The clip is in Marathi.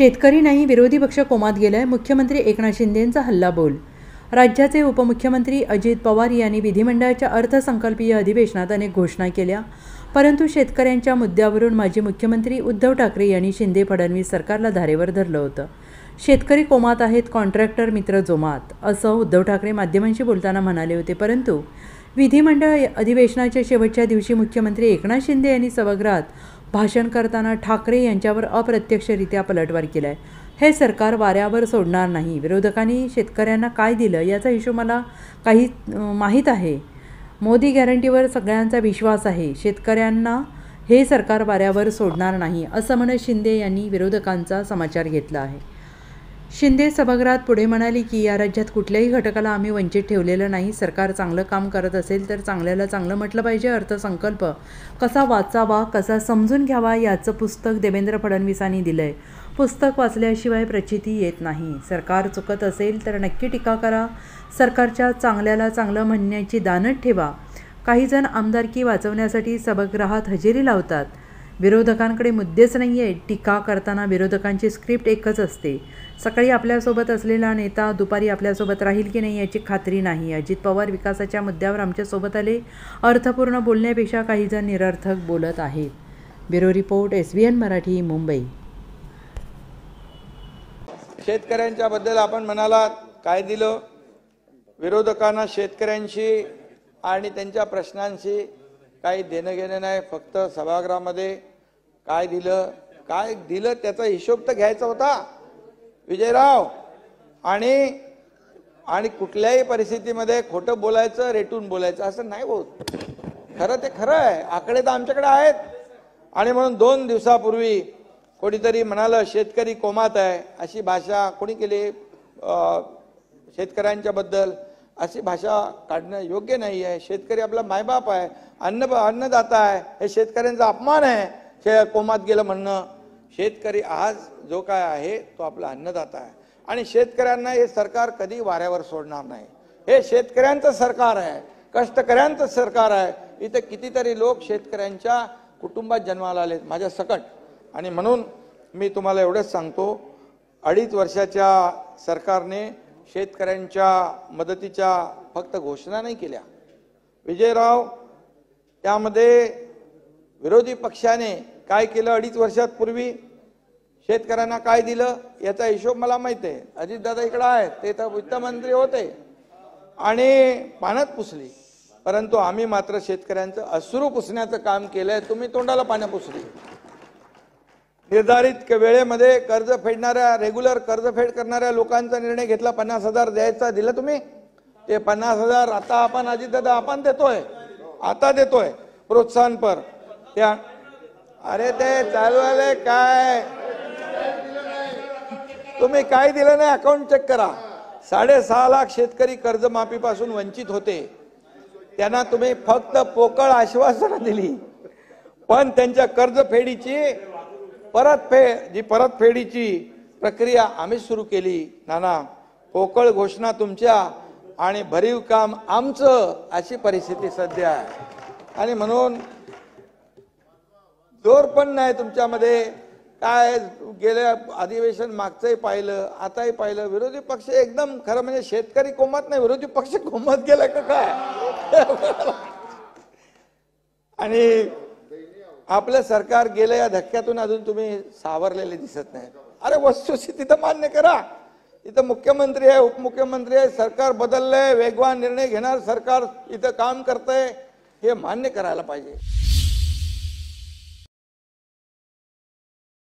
शेतकरी नाही विरोधी पक्ष कोमात गेलाय मुख्यमंत्री एकनाथ शिंदेंचा हल्लाबोल राज्याचे उपमुख्यमंत्री अजित पवार यांनी विधिमंडळाच्या अर्थसंकल्पीय अधिवेशनात अनेक घोषणा केल्या. परंतु शेतकऱ्यांच्या मुद्द्यावरून माजी मुख्यमंत्री उद्धव ठाकरे यांनी शिंदे फडणवीस सरकारला धारेवर धरलं होतं. शेतकरी कोमात आहेत कॉन्ट्रॅक्टर मित्र जोमात असं उद्धव ठाकरे माध्यमांशी बोलताना म्हणाले होते. परंतु विधिमंडळ अधिवेशनाच्या शेवटच्या दिवशी मुख्यमंत्री एकनाथ शिंदे यांनी सभागृहात भाषण करताना ठाकरे यांच्यावर अप्रत्यक्षरित्या पलटवार केला आहे हे सरकार वाऱ्यावर सोडणार नाही. विरोधकांनी शेतकऱ्यांना काय दिलं याचा हिशोब मला काही माहीत आहे. मोदी गॅरंटीवर सगळ्यांचा विश्वास आहे. शेतकऱ्यांना हे सरकार वाऱ्यावर सोडणार नाही असं म्हणत शिंदे यांनी विरोधकांचा समाचार घेतला आहे. शिंदे सभागृहात पुढे म्हणाले की या राज्यात कुठल्याही घटकाला आम्ही वंचित ठेवलेलं नाही. सरकार चांगलं काम करत असेल तर चांगल्याला चांगलं म्हटलं पाहिजे अर्थसंकल्प. कसा वाचावा कसा समजून घ्यावा याचं पुस्तक देवेंद्र फडणवीसांनी दिलं आहे पुस्तक वाचल्याशिवाय प्रचिती येत नाही. सरकार चुकत असेल तर नक्की टीका करा. सरकारच्या चांगल्याला चांगलं म्हणण्याची दानत ठेवा. काहीजण आमदारकी वाचवण्यासाठी सभागृहात हजेरी लावतात. विरोधकांकडे मुद्देच नाही आहे टीका करताना विरोधकांची स्क्रिप्ट एकच असते. सकाळी आपल्यासोबत असलेला नेता दुपारी आपल्यासोबत राहील की नाही याची खात्री नाही. अजित पवार विकासाच्या मुद्द्यावर आमच्यासोबत आले. अर्थपूर्ण बोलण्यापेक्षा काहीजण निरर्थक बोलत आहेत. Bureau report S V N Marathi Mumbai. शेतकऱ्यांच्या बद्दल आपण म्हणालात काय दिलं? विरोधकांना शेतकऱ्यांशी आणि त्यांच्या प्रश्नांशी काही देणं घेणं नाही. फक्त सभागृहामध्ये काय दिलं? काय दिलं? त्याचा हिशोब तर घ्यायचा होता. विजयराव आणि आणि कुठल्याही परिस्थितीमध्ये खोटं बोलायचं रेटून बोलायचं असं नाही होत. खरं ते खरं आहे. आकडे तर आमच्याकडे आहेत. आणि म्हणून दोन दिवसापूर्वी कोणीतरी म्हणालं शेतकरी कोमात आहे. अशी भाषा कोणी केली? शेतकऱ्यांच्याबद्दल अशी भाषा काढणं योग्य नाही आहे. शेतकरी आपला मायबाप आहे. अन्न अन्नदाता आहे. हे शेतकऱ्यांचा अपमान आहे. खेळ कोमात गेलं म्हणणं शेतकरी आज जो काय आहे तो आपला अन्नदाता आहे. आणि शेतकऱ्यांना हे सरकार कधी वाऱ्यावर सोडणार नाही. हे शेतकऱ्यांचं सरकार आहे कष्टकऱ्यांचं सरकार आहे. इथे कितीतरी लोक शेतकऱ्यांच्या कुटुंबात जन्माला आलेत माझ्या सकट. आणि म्हणून मी तुम्हाला एवढंच सांगतो अडीच वर्षाच्या सरकारने शेतकऱ्यांच्या मदतीच्या फक्त घोषणा नाही केल्या. विजयराव त्यामध्ये विरोधी पक्षाने काय केलं अडीच वर्षात पूर्वी? शेतकऱ्यांना काय दिलं? याचा हिशोब मला माहिती आहे. अजितदादा इकडं आहेत. ते तर वित्तमंत्री होते. आणि पाण्यात पुसली. परंतु आम्ही मात्र शेतकऱ्यांचं अश्रू पुसण्याचं काम केलंय. तुम्ही तोंडाला पाण्या पुसली. निर्धारित वेळेमध्ये कर्ज फेडणाऱ्या रेग्युलर कर्जफेड करणाऱ्या लोकांचा निर्णय घेतला. पन्नास हजार द्यायचा दिला तुम्ही? ते पन्नास हजार आता आपण अजितदादा आपण देतोय. आता देतोय. प्रोत्साहनपर त्या. अरे ते चालू आले काय? तुम्ही काय दिलं नाही अकाउंट चेक करा. साडेसहा लाख शेतकरी कर्जमाफीपासून वंचित होते. त्यांना तुम्ही फक्त पोकळ आश्वासनं दिली. पण त्यांच्या कर्जफेडीची परतफेड जी परतफेडीची प्रक्रिया आम्ही सुरू केली. नाना पोकळ घोषणा तुमच्या आणि भरीव काम आमचं अशी परिस्थिती सध्या आहे. आणि म्हणून जोर पण नाही तुमच्यामध्ये. काय गेल्या अधिवेशन मागचंही पाहिलं आताही पाहिलं विरोधी पक्ष एकदम खरं म्हणजे शेतकरी कोमत नाही विरोधी पक्ष कोमत गेलाय का काय? आणि आपलं सरकार गेलं या धक्क्यातून अजून तुम्ही सावरलेले दिसत नाही. अरे वस्तुस्थिती तर मान्य करा. इथं मुख्यमंत्री आहे उपमुख्यमंत्री आहे सरकार बदललंय वेगवान निर्णय घेणार सरकार इथं काम करतंय हे मान्य करायला पाहिजे.